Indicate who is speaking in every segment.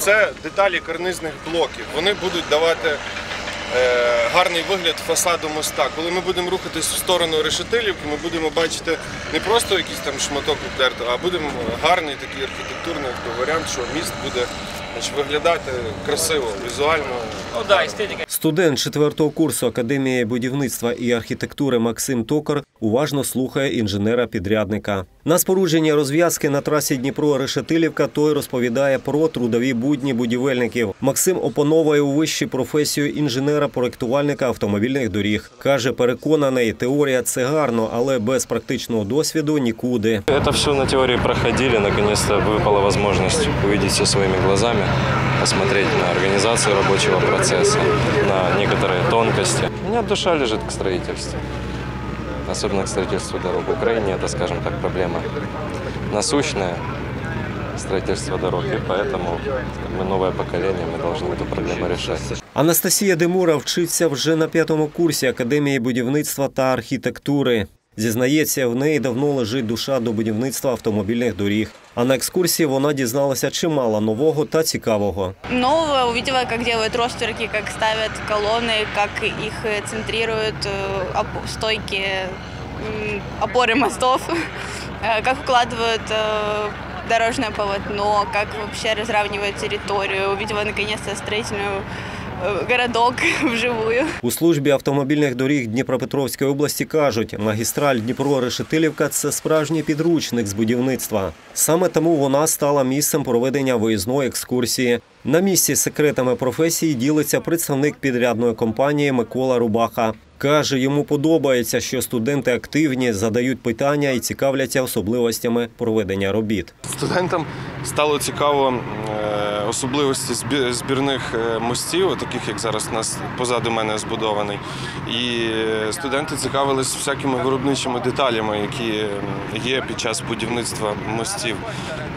Speaker 1: Це деталі карнизних блоків. Вони будуть давати е, гарний вигляд фасаду моста. Коли ми будемо рухатись в сторону Решетилівки, ми будемо бачити не просто якийсь там шматок обдертого, а будемо гарний такий архітектурний варіант, що міст буде значить, виглядати красиво, візуально.
Speaker 2: Ну да, естетика.
Speaker 3: Студент четвертого курсу Академії будівництва і архітектури Максим Токар уважно слухає інженера-підрядника. На спорудження розв'язки на трасі Дніпро-Решетилівка той розповідає про трудові будні будівельників. Максим опановує у вищій професію інженера-проектувальника автомобільних доріг. Каже, переконаний, теорія це гарно, але без практичного досвіду нікуди.
Speaker 4: Это все на теории проходили, наконец-то выпала возможность увидеть все своими глазами, посмотреть на организацию рабочего процесса, на некоторые тонкости. У меня душа лежит к строительству, особенно к строительству дорог. В Украине это, скажем так, проблема насущная, строительство дорог, и поэтому мы новое поколение, мы должны эту проблему решать.
Speaker 3: Анастасія Демура вчиться вже на п'ятому курсі Академії будівництва та архітектури. Зізнається, в неї давно лежить душа до будівництва автомобільних доріг. А на екскурсії вона дізналася чимало нового та цікавого.
Speaker 5: Нового увидела, как делают ростерки, как ставят колонны, как их э, центрируют, э, оп- стойки, м, опоры мостов, э, как укладывают э, дорожное полотно, как вообще разравнивают территорию. Увидела наконец-то строительную э, городок вживую.
Speaker 3: У службі автомобільних доріг Дніпропетровської області кажуть, магістраль Дніпро-Решетилівка це справжній підручник з будівництва. Саме тому вона стала місцем проведення виїзної екскурсії. На місці з секретами професії ділиться представник підрядної компанії Микола Рубаха. Каже, йому подобається, що студенти активні, задають питання і цікавляться особливостями проведення робіт.
Speaker 1: Студентам стало цікаво е, особливості збі- збірних е, мостів, таких як зараз у нас позаду мене збудований. І е, студенти цікавились всякими виробничими деталями, які є під час будівництва мостів.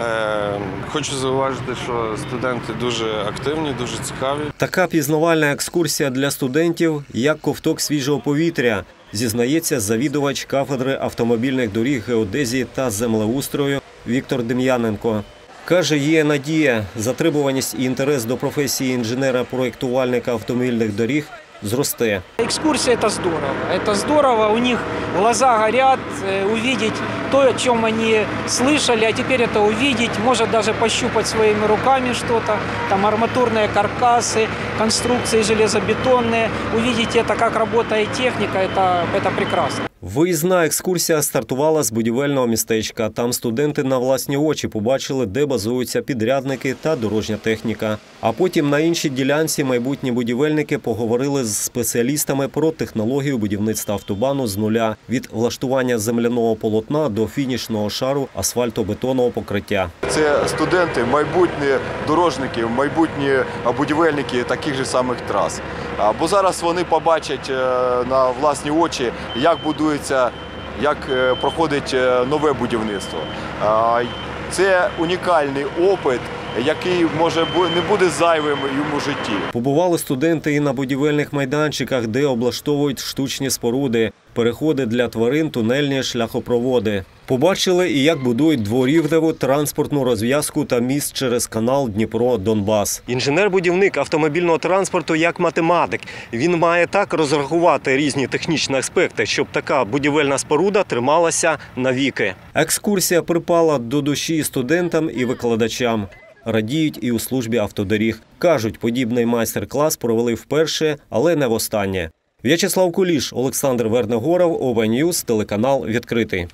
Speaker 1: Е, Хочу зауважити, що студенти дуже активні, дуже цікаві.
Speaker 3: Така пізнавальна екскурсія для студентів як ковток свіжого повітря, зізнається завідувач кафедри автомобільних доріг, геодезії та землеустрою Віктор Дем'яненко. Каже, є надія, затребуваність і інтерес до професії інженера-проєктувальника автомобільних доріг зросте.
Speaker 2: Экскурсия это здорово. Это здорово, у них глаза горят, э, увидеть то, о чем они слышали, а теперь это увидеть, может даже пощупать своими руками что-то, там арматурные каркасы, конструкции железобетонные, увидеть это, как работает техника, это, это прекрасно.
Speaker 3: Виїзна екскурсія стартувала з будівельного містечка. Там студенти на власні очі побачили, де базуються підрядники та дорожня техніка. А потім на іншій ділянці майбутні будівельники поговорили з спеціалістами про технологію будівництва автобану з нуля від влаштування земляного полотна до фінішного шару асфальтобетонного покриття.
Speaker 6: Це студенти, майбутні дорожники, майбутні будівельники таких же самих трас. Бо зараз вони побачать е, на власні очі, як будується, як е, проходить е, нове будівництво. Це унікальний опит, який може не буде зайвим йому в житті.
Speaker 3: Побували студенти і на будівельних майданчиках, де облаштовують штучні споруди, переходи для тварин, тунельні шляхопроводи. Побачили і як будують дворівневу транспортну розв'язку та міст через канал Дніпро-Донбас. Інженер-будівник автомобільного транспорту як математик. Він має так розрахувати різні технічні аспекти, щоб така будівельна споруда трималася навіки. Екскурсія припала до душі студентам і викладачам. Радіють і у службі автодоріг. Кажуть, подібний майстер-клас провели вперше, але не востаннє. В'ячеслав Куліш, Олександр Вернегоров, Ова телеканал відкритий.